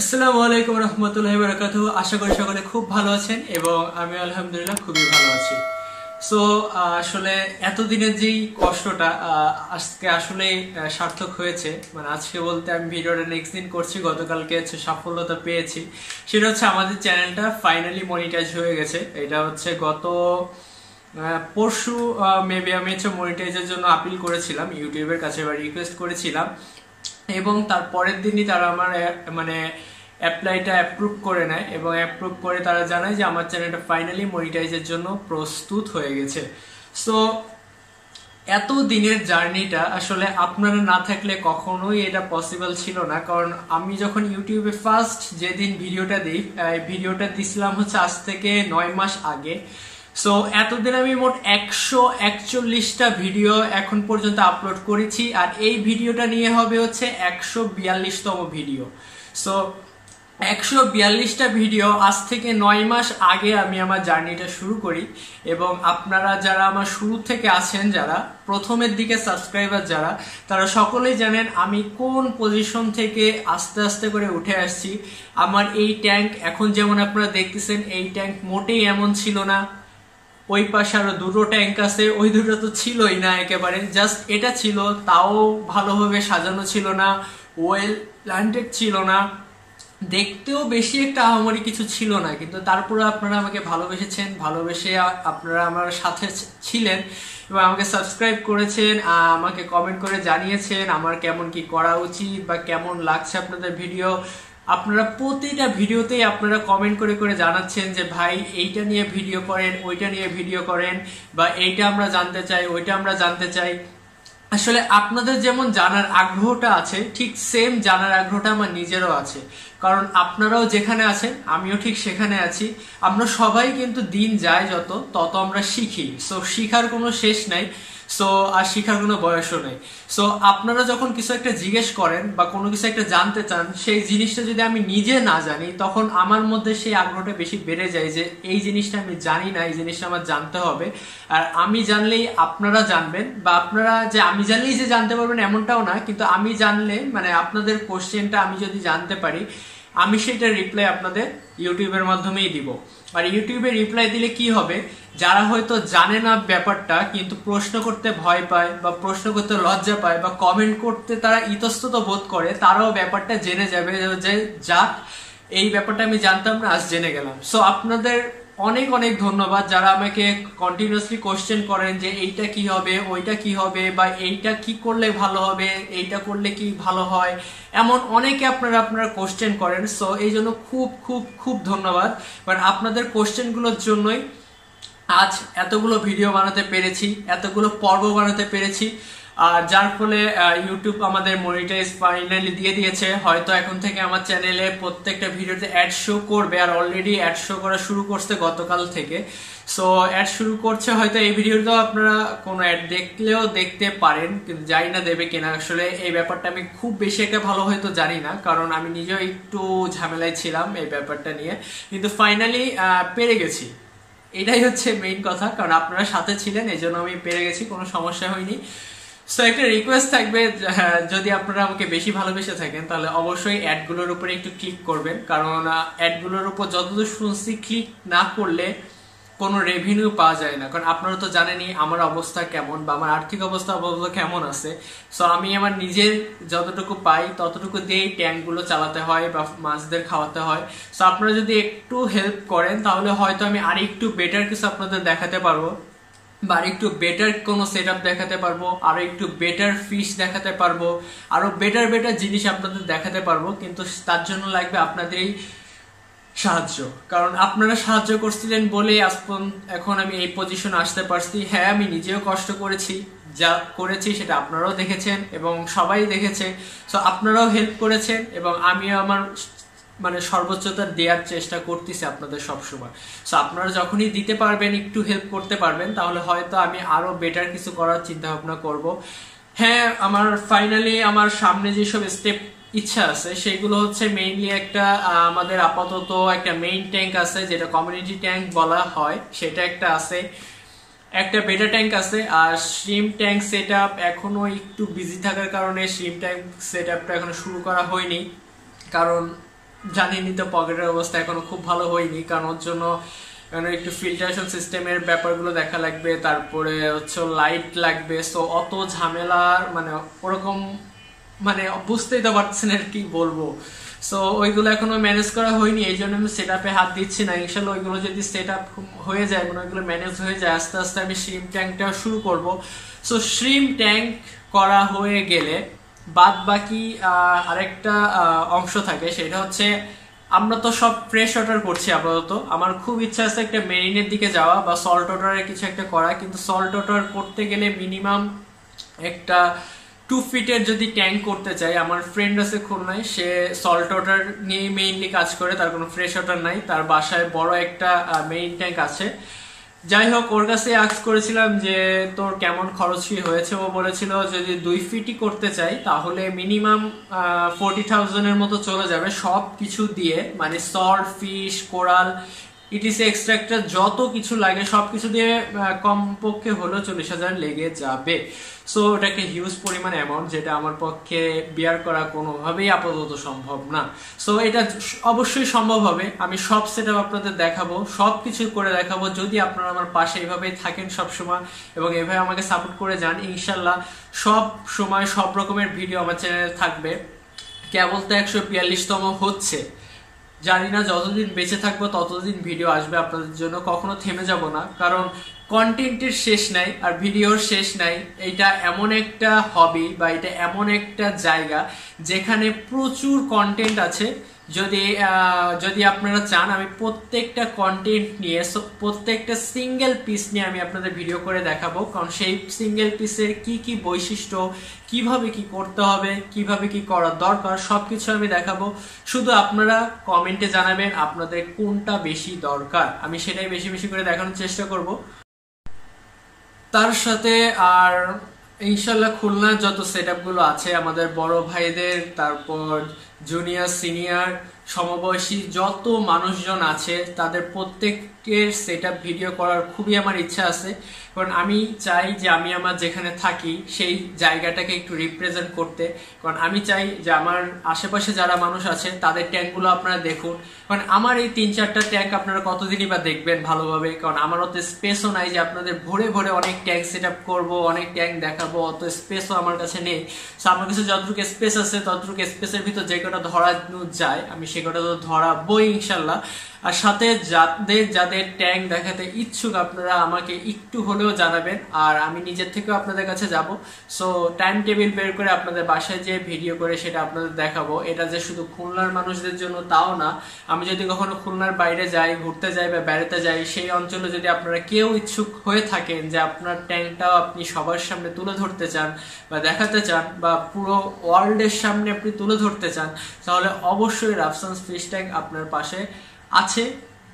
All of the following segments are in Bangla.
আসসালামু আলাইকুম রহমতুল্লাহ বারাকাতু আশা করি সকলে খুব ভালো আছেন এবং আমি আলহামদুলিল্লাহ খুবই ভালো আছি। সো আসলে এতদিনের যেই কষ্টটা আজকে আসলে সার্থক হয়েছে। মানে আজকে বলতে আমি ভিডিওটা নেক্সট দিন করছি, গতকালকে হচ্ছে সাফল্যতা পেয়েছি। সেটা হচ্ছে আমাদের চ্যানেলটা ফাইনালি মনিটাইজ হয়ে গেছে। এটা হচ্ছে গত পরশু মেবি আমি হচ্ছে মনিটাইজের জন্য আপিল করেছিলাম, ইউটিউবের কাছে বা রিকোয়েস্ট করেছিলাম, এবং তার পরের দিনই তারা আমার মানে অ্যাপ্লাইটা অ্যাপ্রুভ করে নেয়, এবং অ্যাপ্রুভ করে তারা জানায় যে আমার চ্যানেলটা ফাইনালি মনিটাইজের জন্য প্রস্তুত হয়ে গেছে। সো এত দিনের জার্নিটা আসলে আপনারা না থাকলে কখনোই এটা পসিবল ছিল না, কারণ আমি যখন ইউটিউবে ফার্স্ট যেদিন ভিডিওটা দিই ভিডিওটা দিছিলাম হচ্ছে আজ থেকে নয় মাস আগে। সো এতদিন আমি মোট একশো একচল্লিশটা ভিডিও এখন পর্যন্ত আপলোড করেছি, আর এই ভিডিওটা নিয়ে হবে হচ্ছে একশো বিয়াল্লিশতম ভিডিও সো একশো বিয়াল্লিশটা ভিডিও আজ থেকে নয় মাস আগে আমি আমার জার্নিটা শুরু করি, এবং আপনারা যারা আমার শুরু থেকে আছেন, যারা প্রথমের দিকে সাবস্ক্রাইবার যারা, তারা সকলেই জানেন আমি কোন পজিশন থেকে আস্তে আস্তে করে উঠে আসছি। আমার এই ট্যাঙ্ক এখন যেমন আপনারা দেখতেছেন, এই ট্যাঙ্ক মোটেই এমন ছিল না। ওই পাশে আরও দুটো ট্যাঙ্ক আছে, ওই দুটো তো ছিলই না একেবারে। জাস্ট এটা ছিল, তাও ভালোভাবে সাজানো ছিল না ওয়েল প্ল্যান্টেড ছিল না। দেখতেও বেশি একটা আহামরি কিছু ছিল না, কিন্তু তারপরে আপনারা আমাকে ভালোবেসেছেন, ভালোবেসে আপনারা আমার সাথে ছিলেন এবং আমাকে সাবস্ক্রাইব করেছেন আমাকে কমেন্ট করে জানিয়েছেন, আমার কেমন কি করা উচিত বা কেমন লাগছে আপনাদের ভিডিও আপনারা প্রতিটা ভিডিওতেই আপনারা কমেন্ট করে করে জানাচ্ছেন যে, ভাই, এইটা নিয়ে ভিডিও করেন, ওইটা নিয়ে ভিডিও করেন বা এইটা আমরা জানতে চাই, ওইটা আমরা জানতে চাই। আসলে আপনাদের যেমন জানার আগ্রহটা আছে, ঠিক সেম জানার আগ্রহটা আমার নিজেরও আছে। কারণ আপনারাও যেখানে আছেন, আমিও ঠিক সেখানে আছি। আমরা সবাই কিন্তু দিন যায় যত, তত আমরা শিখি। সো শিখার কোনো শেষ নাই। সো আর শিখার কোনো বয়সও নেই। সো আপনারা যখন কিছু একটা জিজ্ঞেস করেন বা কোনো কিছু একটা জানতে চান, সেই জিনিসটা যদি আমি নিজে না জানি, তখন আমার মধ্যে সেই আগ্রহটা বেশি বেড়ে যায় যে এই জিনিসটা আমি জানি না, এই জিনিসটা আমার জানতে হবে। আর আমি জানলেই আপনারা জানবেন বা আপনারা যে আমি জানলেই যে জানতে পারবেন এমনটাও না, কিন্তু আমি জানলে মানে আপনাদের কোশ্চেনটা আমি যদি জানতে পারি আমি সেটা রিপ্লাই আপনাদের ইউটিউবের মাধ্যমেই দিব। আর ইউটিউবে রিপ্লাই দিলে কি হবে? যারা হয়তো জানে না ব্যাপারটা, কিন্তু প্রশ্ন করতে ভয় পায় বা প্রশ্ন করতে লজ্জা পায় বা কমেন্ট করতে তারা ইতস্তত বোধ করে, তারাও ব্যাপারটা জেনে যাবে যে যাক, এই ব্যাপারটা আমি জানতাম না, আজ জেনে গেলাম। সো আপনাদের অনেক অনেক ধন্যবাদ যারা আমাকে কন্টিনিউয়াসলি কোশ্চেন করেন যে এইটা কি হবে, ওইটা কি হবে, বা এইটা কি করলে ভালো হবে, এইটা করলে কি ভালো হয়। এমন অনেকে আপনারা আপনারা কোশ্চেন করেন সো এই জন্য খুব খুব খুব ধন্যবাদ। কারণ আপনাদের কোশ্চেনগুলোর জন্যই আজ এতগুলো ভিডিও বানাতে পেরেছি, এতগুলো পর্ব বানাতে পেরেছি। যার ফলে ইউটিউব আমাদের মনিটাইজ ফাইনালি দিয়ে দিয়েছে। হয়তো এখন থেকে আমার চ্যানেলে প্রত্যেকটা ভিডিওতে অ্যাড শো করবে, আর অলরেডি অ্যাড শো করা শুরু করছে গতকাল থেকে। সো অ্যাড শুরু করছে, হয়তো এই ভিডিওটাও আপনারা কোনো অ্যাড দেখলেও দেখতে পারেন, কিন্তু জানি না দেবে কিনা। আসলে এই ব্যাপারটা আমি খুব বেশি একটা ভালো হয়তো জানি না, কারণ আমি নিজেও একটু ঝামেলায় ছিলাম এই ব্যাপারটা নিয়ে। কিন্তু ফাইনালি পেরে গেছি। এটাই হচ্ছে মেইন কথা, কারণ আপনারা সাথে ছিলেন এই জন্য আমি পেরে গেছি, কোনো সমস্যা হয়নি। সো একটা রিকোয়েস্ট থাকবে আহ, যদি আপনারা আমাকে বেশি ভালোবেসে থাকেন তাহলে অবশ্যই অ্যাডগুলোর উপরে একটু ক্লিক করবেন। কারণ অ্যাডগুলোর উপর যতদূর শুনছি ক্লিক না করলে কোনো রেভিনিউ পাওয়া যায় না। কারণ আপনারা তো জানেনই আমার অবস্থা কেমন বা আমার আর্থিক অবস্থা অবস্থা কেমন আছে। সো আমি আমার নিজের যতটুকু পাই ততটুকু দিয়েই ট্যাঙ্কগুলো চালাতে হয় বা মাছদের খাওয়াতে হয়। সো আপনারা যদি একটু হেল্প করেন তাহলে হয়তো আমি আর একটু বেটার কিছু আপনাদের দেখাতে পারব। বা একটু বেটার কোনো সেট দেখাতে পারব, আরও একটু বেটার ফিশ দেখাতে পারব, আরও বেটার বেটার জিনিস আপনাদের দেখাতে পারব, কিন্তু তার জন্য লাগবে আপনাদের এই সাহায্য। কারণ আপনারা সাহায্য করছিলেন বলে এখন আমি এই পজিশনে আসতে পারছি। হ্যাঁ আমি নিজেও কষ্ট করেছি, যা করেছি সেটা আপনারাও দেখেছেন এবং সবাই দেখেছে। সো আপনারাও হেল্প করেছেন এবং আমিও আমার মানে সর্বোচ্চতা দেওয়ার চেষ্টা করতেছি আপনাদের সবসময়। সো আপনারা যখনই দিতে পারবেন, একটু হেল্প করতে পারবেন, তাহলে হয়তো আমি আরও বেটার কিছু করার চিন্তা ভাবনা করব। হ্যাঁ আমার ফাইনালি আমার সামনে যেসব স্টেপ ইচ্ছা আছে, সেগুলো হচ্ছে মেইনলি একটা আমাদের আপাতত একটা মেইন ট্যাঙ্ক আছে, যেটা কমিউনিটি ট্যাঙ্ক বলা হয়। সেটা একটা আছে, একটা বেটা ট্যাঙ্ক আছে, আর শ্রিম ট্যাঙ্ক সেট এখনও একটু বিজি থাকার কারণে শ্রিম ট্যাঙ্ক সেট আপটা এখনও শুরু করা হয়নি। কারণ জানিনি তো পকেটের অবস্থা এখনও খুব ভালো হয়নি, কারণ ওর জন্য একটু ফিল্টারেশন সিস্টেমের ব্যাপারগুলো দেখা লাগবে, তারপরে হচ্ছে লাইট লাগবে সো অত ঝামেলার মানে ওরকম মানে বুঝতেই তো পারছেন আর কি বলব। সো ওইগুলো এখনও ম্যানেজ করা হয়নি, এই জন্য আমি সেট আপে হাত দিচ্ছি না। ইনশাল্লাহ ওইগুলো যদি সেট আপ হয়ে যায় মানে ওইগুলো ম্যানেজ হয়ে যায়, আস্তে আস্তে আমি শ্রিম ট্যাঙ্কটা শুরু করব। সো শ্রিম ট্যাঙ্ক করা হয়ে গেলে বাদ বাকি আরেকটা অংশ থাকে, সেটা হচ্ছে আমরা তো সব ফ্রেশ ওয়াটার করছি আপাতত। আমার খুব ইচ্ছা আছে একটা মেরিনের দিকে যাওয়া বা সল্ট ওয়াটারের কিছু একটা করা, কিন্তু সল্ট ওয়াটার করতে গেলে মিনিমাম একটা টু ফিটের যদি ট্যাঙ্ক করতে চাই, আমার ফ্রেন্ড আছে খুলনায় সে সল্ট ওয়াটার নিয়ে মেইনলি কাজ করে, তার কোনো ফ্রেশ ওয়াটার নাই, তার বাসায় বড় একটা মেইন ট্যাঙ্ক আছে। যাই হোক ওর কাছে আজ করেছিলাম যে, তোর কেমন খরচ কি হয়েছে? ও বলেছিল, যদি দুই ফিটই করতে চাই, তাহলে মিনিমাম ফোরটি থাউজেন্ডের মতো চলে যাবে সব কিছু দিয়ে মানে salt fish coral etc extractor যত কিছু লাগে সব কিছু দিয়ে কমপক্ষে হলো চল্লিশ হাজার লেগে যাবে। সো ওটাকে হিউজ পরিমাণ অ্যামাউন্ট যেটা আমার পক্ষে বিয়ার করা কোনোভাবেই আপাতত সম্ভব না। সো এটা অবশ্যই সম্ভব হবে। আমি সব সেট আপনাদের দেখাবো সব কিছু করে দেখাবো। যদি আপনারা আমার পাশে এইভাবেই থাকেন সব সময় এবং এভাবে আমাকে সাপোর্ট করে যান, ইনশাল্লাহ সব সময় সব রকমের ভিডিও আমার চ্যানেলে থাকবে। কেবল তো একশো বিয়াল্লিশতম হচ্ছে। জানি না যতদিন বেঁচে থাকব, ততদিন ভিডিও আসবে আপনাদের জন্য। কখনো থেমে যাব না, কারণ কন্টেন্টের শেষ নাই আর ভিডিওর শেষ নাই। এটা এমন একটা হবি বা এটা এমন একটা জায়গা যেখানে প্রচুর কন্টেন্ট আছে। যদি যদি আপনারা চান, আমি প্রত্যেকটা কন্টেন্ট নিয়ে প্রত্যেকটা সিঙ্গেল পিস নিয়ে আমি আপনাদের ভিডিও করে দেখাবো। কারণ সেই সিঙ্গেল পিসের কি কি বৈশিষ্ট্য, কীভাবে কি করতে হবে, কীভাবে কি করার দরকার, সবকিছু আমি দেখাবো। শুধু আপনারা কমেন্টে জানাবেন আপনাদের কোনটা বেশি দরকার। আমি সেটাই বেশি বেশি করে দেখানোর চেষ্টা করব। তার সাথে আর ইনশাল্লাহ খুলনার যত সেট আছে, আমাদের বড় ভাইদের, তারপর জুনিয়র সিনিয়র সমবয়সী যত মানুষজন আছে, তাদের প্রত্যেকের সেট ভিডিও করার খুবই আমার ইচ্ছা আছে। কারণ আমি চাই যে আমি আমার যেখানে থাকি, সেই জায়গাটাকে একটু রিপ্রেজেন্ট করতে। কারণ আমি চাই যে আমার আশেপাশে যারা মানুষ আছে, তাদের ট্যাঙ্কগুলো আপনারা দেখুন। কারণ আমার এই তিন চারটা ট্যাঙ্ক আপনারা কতদিনই বা দেখবেন ভালোভাবে। কারণ আমার অত স্পেসও নাই যে আপনাদের ভরে ভরে অনেক ট্যাঙ্ক সেট আপ করব, অনেক ট্যাঙ্ক দেখাবো, অত স্পেসও আমার কাছে নেই। সো আমার কাছে যতটুকু স্পেস আছে, ততটুকু স্পেসের ভিতর যে কটা ধরানো যায়, আমি সে কটা তো ধরাবই ইনশাল্লাহ। আর সাথে যাদের যাদের ট্যাঙ্ক দেখাতে ইচ্ছুক আপনারা আমাকে একটু হলেও জানাবেন, আর আমি নিজের থেকেও আপনাদের কাছে যাব। সো টাইম টেবিল বের করে আপনাদের বাসায় যে ভিডিও করে সেটা আপনাদের দেখাবো। এটা যে শুধু খুলনার মানুষদের জন্য তাও না, আমি যদি কখনো খুলনার বাইরে যাই, ঘুরতে যাই বা বেড়াতে যাই, সেই অঞ্চলে যদি আপনারা কেউ ইচ্ছুক হয়ে থাকেন যে আপনার ট্যাঙ্কটাও আপনি সবার সামনে তুলে ধরতে চান বা দেখাতে চান বা পুরো ওয়ার্ল্ডের সামনে আপনি তুলে ধরতে চান, তাহলে অবশ্যই রাফসান্স ফিশ ট্যাঙ্ক আপনার পাশে। আছে,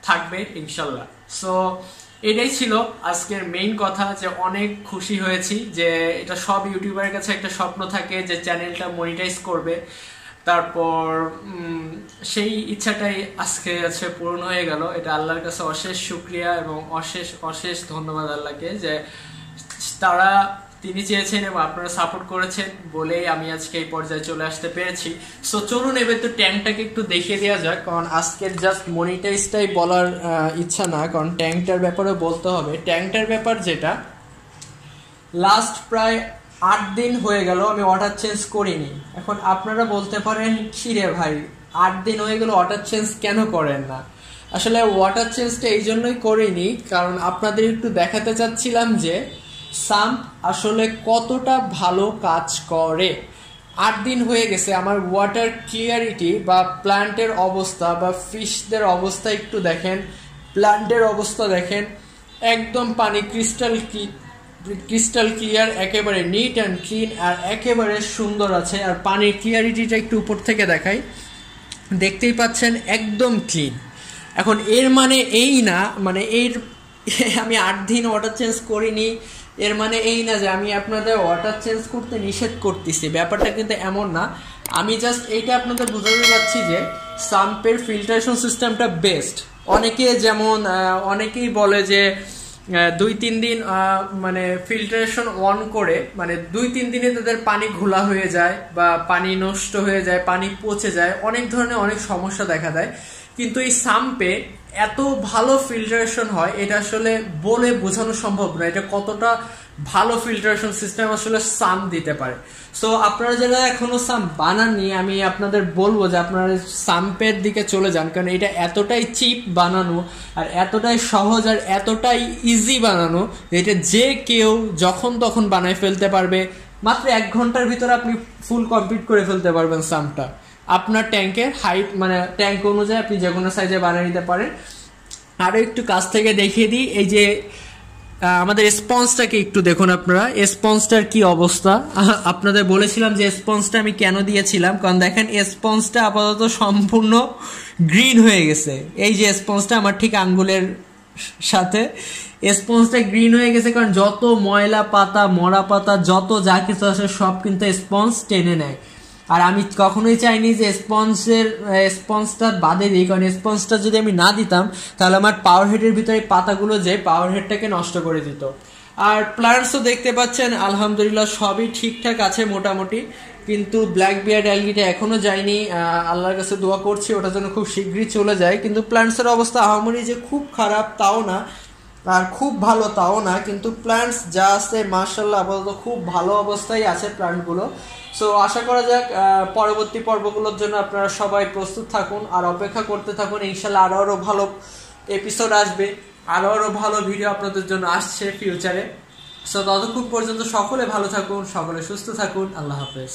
থাকবে, ইনশাল্লাহ। সো এটাই ছিল আজকের মেইন কথা যে অনেক খুশি হয়েছি যে এটা সব ইউটিউবারের কাছে একটা স্বপ্ন থাকে যে চ্যানেলটা মনিটাইজ করবে। তারপর সেই ইচ্ছাটাই আজকে আছে পূরণ হয়ে গেল। এটা আল্লাহর কাছে অশেষ শুক্রিয়া এবং অশেষ অশেষ ধন্যবাদ আল্লাহকে যে তারা তিনি চেয়েছেন এবং আপনারা সাপোর্ট করেছেন বলেই আমি আজকে এই পর্যায়ে চলে আসতে পেরেছি। সো চলুন এবার তো ট্যাঙ্কটাকে একটু দেখিয়ে দেওয়া যাক, কারণ আজকের জাস্ট মনিটাইজটাই বলার ইচ্ছা না, কারণ ট্যাঙ্কটার ব্যাপারে বলতে হবে। ট্যাঙ্কটার ব্যাপার যেটা লাস্ট প্রায় আট দিন হয়ে গেল, আমি ওয়াটার চেঞ্জ করিনি। এখন আপনারা বলতে পারেন খিরে ভাই, আট দিন হয়ে গেল ওয়াটার চেঞ্জ কেন করেন না? আসলে ওয়াটার চেঞ্জটা এই জন্যই করিনি, কারণ আপনাদের একটু দেখাতে চাচ্ছিলাম যে সাম্প আসলে কতটা ভালো কাজ করে। আট দিন হয়ে গেছে, আমার ওয়াটার ক্লিয়ারিটি বা প্ল্যান্টের অবস্থা বা ফিশদের অবস্থা একটু দেখেন। প্ল্যান্টের অবস্থা দেখেন, একদম পানি ক্রিস্টাল কি ক্রিস্টাল ক্লিয়ার একেবারে নিট অ্যান্ড ক্লিন আর একেবারে সুন্দর আছে। আর পানির ক্লিয়ারিটিটা একটু উপর থেকে দেখাই। দেখতেই পাচ্ছেন একদম ক্লিন এখন এর মানে এই না মানে এর, আমি আট দিন ওয়াটার চেঞ্জ করিনি। এর মানে এই না যে আমি আপনাদের ওয়াটার চেঞ্জ করতে নিষেধ করতেছি। ব্যাপারটা কিন্তু এমন না। আমি জাস্ট এইটা আপনাদের বুঝাতে পারছি যে সাম্পের ফিল্টারেশন সিস্টেমটা বেস্ট অনেকে যেমন অনেকেই বলে যে দুই তিন দিন মানে ফিল্টারেশন অন করে মানে দুই তিন দিনে তাদের পানি ঘোলা হয়ে যায় বা পানি নষ্ট হয়ে যায়, পানি পচে যায়, অনেক ধরনের অনেক সমস্যা দেখা দেয়। কিন্তু এই সাম্পে এত ভালো ফিল্টারেশন হয়, এটা আসলে বলে বোঝানো সম্ভব না। এটা কতটা ভালো ফিল্টারেশন সিস্টেম আসলে সাম দিতে পারে। সো আপনারা যারা এখনও সাম বানাননি, আমি আপনাদের বলব যে আপনারা সাম্পের দিকে চলে যান, কারণ এটা এতটাই চিপ বানানো আর এতটাই সহজ আর এতটাই ইজি বানানো এটা যে কেউ যখন তখন বানায় ফেলতে পারবে। মাত্র এক ঘণ্টার ভিতরে আপনি ফুল কমপ্লিট করে ফেলতে পারবেন সামটা আপনার ট্যাঙ্কের হাইট মানে ট্যাঙ্ক অনুযায়ী আপনি যে কোনো সাইজে বানিয়ে নিতে পারেন। আরও একটু কাছ থেকে দেখিয়ে দিই, এই যে আমাদের স্পঞ্জটাকে একটু দেখুন আপনারা। স্পঞ্জটার কি অবস্থা? আপনাদের বলেছিলাম যে স্পঞ্জটা আমি কেন দিয়েছিলাম, কারণ দেখেন স্পঞ্জটা আপাতত সম্পূর্ণ গ্রিন হয়ে গেছে। এই যে স্পঞ্জটা আমার ঠিক আঙ্গুলের সাথে স্পঞ্জটা গ্রিন হয়ে গেছে কারণ যত ময়লা পাতা, মরা পাতা, যত যা কিছু আছে সব কিন্তু স্পঞ্জ টেনে নেয়। আর আমি কখনোই চাইনি যে স্পঞ্জের স্পঞ্জটা বাদে দিই, কারণ স্পঞ্জটা যদি আমি না দিতাম, তাহলে আমার পাওয়ার হেডের ভিতরে পাতাগুলো যে পাওয়ার হেডটাকে নষ্ট করে দিত। আর প্লান্টসও দেখতে পাচ্ছেন, আলহামদুলিল্লাহ সবই ঠিকঠাক আছে মোটামুটি, কিন্তু ব্ল্যাক বিয়ার্ড অ্যালগিটা এখনও যায়নি আল্লাহর কাছে দোয়া করছি, ওটা যেন খুব শীঘ্রই চলে যায়, কিন্তু প্লান্টসের অবস্থা আহামরি যে খুব খারাপ, তাও না। আর খুব ভালো তাও না, কিন্তু প্ল্যান্টস যা আছে মার্শাল্লাহ আপাতত খুব ভালো অবস্থায় আছে প্ল্যান্টগুলো সো আশা করা যাক পরবর্তী পর্বগুলোর জন্য আপনারা সবাই প্রস্তুত থাকুন আর অপেক্ষা করতে থাকুন। ইনশাল্লাহ আরও আরও ভালো এপিসোড আসবে আরও আরও ভালো ভিডিও আপনাদের জন্য আসছে ফিউচারে সো ততক্ষণ পর্যন্ত সকলে ভালো থাকুন, সকলে সুস্থ থাকুন। আল্লাহ হাফেজ।